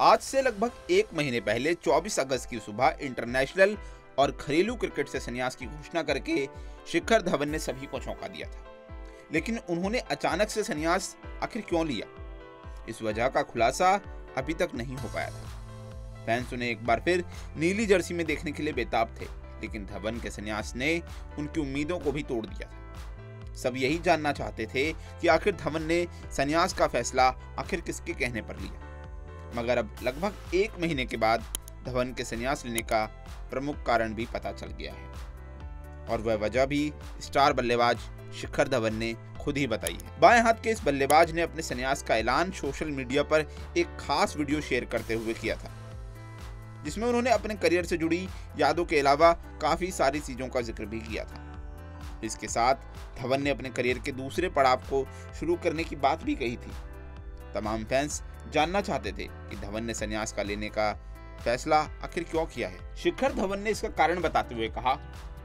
आज से लगभग एक महीने पहले 24 अगस्त की सुबह इंटरनेशनल और घरेलू क्रिकेट से संन्यास की घोषणा करके शिखर धवन ने सभी को चौंका दिया था। लेकिन उन्होंने अचानक से संन्यास आखिर क्यों लिया? इस वजह का खुलासा अभी तक नहीं हो पाया था। फैंस उन्हें एक बार फिर नीली जर्सी में देखने के लिए बेताब थे, लेकिन धवन के संन्यास ने उनकी उम्मीदों को भी तोड़ दिया था। सब यही जानना चाहते थे कि आखिर धवन ने संन्यास का फैसला आखिर किसके कहने पर लिया? मगर अब लगभग एक महीने के बाद धवन के संन्यास लेने का प्रमुख कारण भी पता चल गया है। और वह वजह भी स्टार बल्लेबाज शिखर धवन ने खुद ही बताई है। बाएँ हाथ के इस बल्लेबाज ने अपने संन्यास का ऐलान सोशल मीडिया पर एक खास वीडियो शेयर करते हुए किया था, जिसमें उन्होंने अपने करियर से जुड़ी यादों के अलावा काफ़ी सारी चीज़ों का ज़िक्र भी किया था। इसके साथ धवन ने अपने करियर के दूसरे पड़ाव को शुरू करने की बात भी कही थी। तमाम फैंस जानना चाहते थे कि धवन ने संन्यास का लेने का फैसला आखिर क्यों किया है। शिखर धवन ने इसका कारण बताते हुए कहा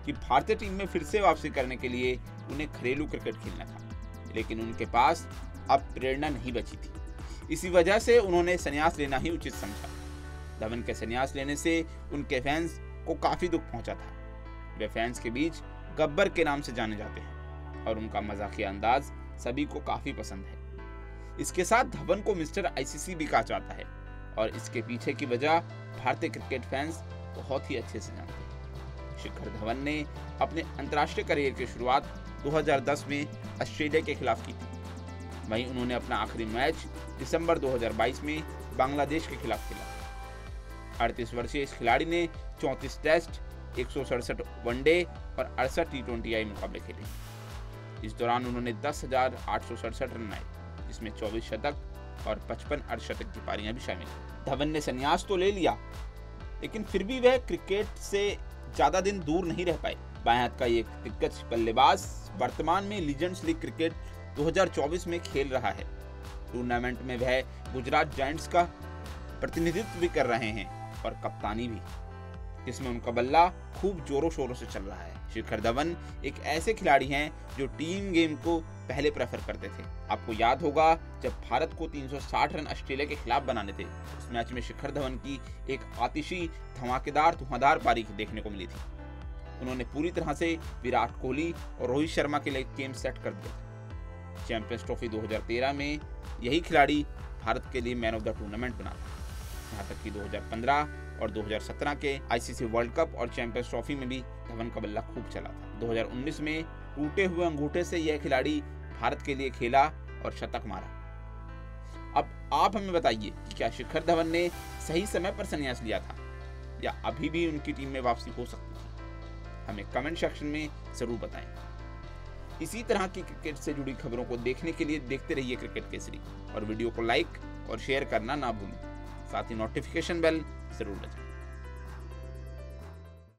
कि भारतीय टीम में फिर से वापसी करने के लिए उन्हें घरेलू क्रिकेट खेलना था, लेकिन उनके पास अब प्रेरणा नहीं बची थी। इसी वजह से उन्होंने संन्यास लेना ही उचित समझा। धवन के संन्यास लेने से उनके फैंस को काफ़ी दुख पहुँचा था। वे फैंस के बीच गब्बर के नाम से जाने जाते हैं और उनका मजाकिया अंदाज सभी को काफ़ी पसंद है। इसके साथ धवन को मिस्टर आईसीसी भी कहा जाता है। और इसके पीछे की वजह भारतीय क्रिकेट फैंस बहुत ही अच्छे से जानते हैं। शिखर धवन ने अपने अंतर्राष्ट्रीय करियर की शुरुआत 2010 में ऑस्ट्रेलिया के खिलाफ की थी। वहीं उन्होंने अपना आखिरी मैच दिसंबर 2022 में बांग्लादेश के खिलाफ खेला। अड़तीस वर्षीय इस खिलाड़ी ने चौंतीस टेस्ट, एक सौ सड़सठ वनडे और अड़सठ टी ट्वेंटी मुकाबले खेले। इस दौरान उन्होंने दस रन बनाए जिसमें 24 शतक और 55 अर्धशतक की पारियाँ भी शामिल धवन ने संन्यास तो ले लिया, लेकिन फिर भी वह क्रिकेट से ज़्यादा दिन दूर नहीं रह पाए। बाएँ हाथ का एक दिग्गज बल्लेबाज वर्तमान में लीजेंड्स लीग क्रिकेट 2024 में खेल रहा है। टूर्नामेंट में वह गुजरात जायंट्स का प्रतिनिधित्व भी कर रहे हैं और कप्तानी भी। जिसमें उनका बल्ला खूब जोरों शोरों से चल रहा है। शिखर धवन एक ऐसे खिलाड़ी हैं जो टीम गेम को पहले प्रेफर करते थे। आपको याद होगा, जब भारत को 360 रन ऑस्ट्रेलिया के खिलाफ बनाने थे, उस मैच में शिखर धवन की एक आतिशी, धमाकेदार, धुआंधार पारी देखने को मिली थी। उन्होंने पूरी तरह से विराट कोहली और रोहित शर्मा के लिए गेम सेट कर दिया चैंपियंस ट्रॉफी 2013 में यही खिलाड़ी भारत के लिए मैन ऑफ़ द टूर्नामेंट बना था। यहाँ तक कि 2015 और 2017 के आईसीसी वर्ल्ड कप और चैंपियंस ट्रॉफी में भी धवन का बल्ला खूब चला था। 2019 में टूटे हुए अंगूठे से यह खिलाड़ी भारत के लिए खेला और शतक मारा। अब आप हमें बताइए कि क्या शिखर धवन ने सही समय पर संन्यास लिया था, या अभी भी उनकी टीम में वापसी हो सकती थी हमें कमेंट सेक्शन में ज़रूर बताएँ। इसी तरह की क्रिकेट से जुड़ी खबरों को देखने के लिए देखते रहिए क्रिकेट केसरी, और वीडियो को लाइक और शेयर करना ना भूलें। साथ ही नोटिफिकेशन बेल ज़रूर बजाएँ।